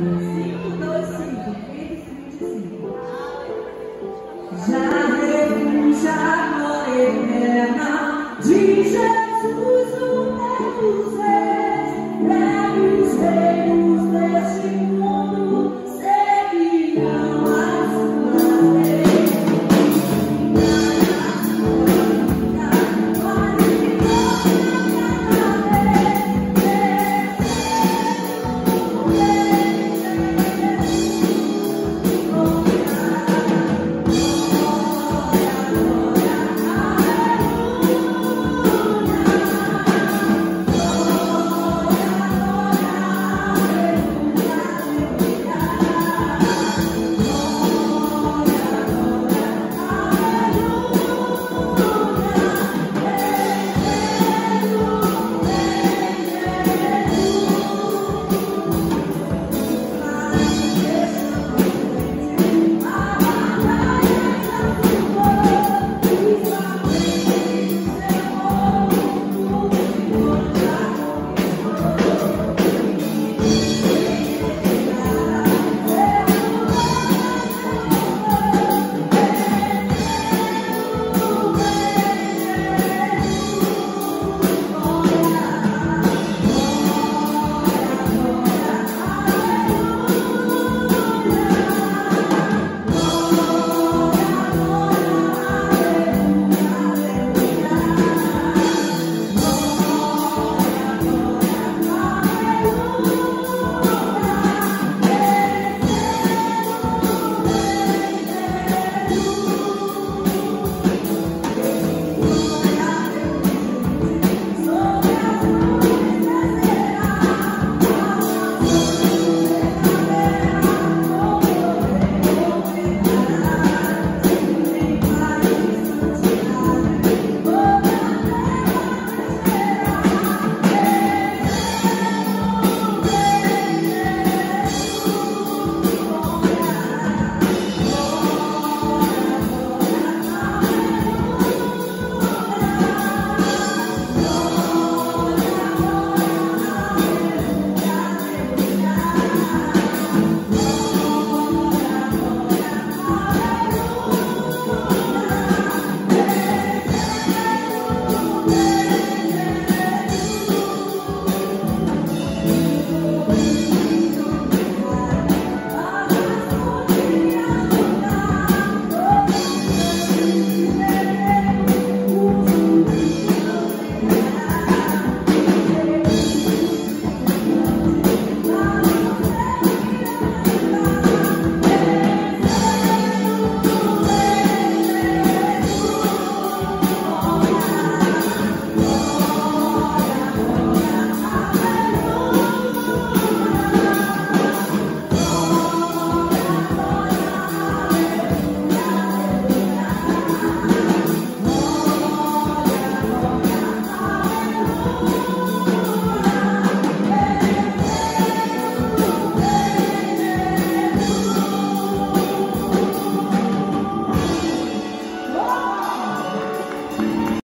5, 2, 5. 525. Já